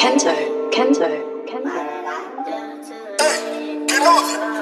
Kento, Kento, Kento. Hey, get off it.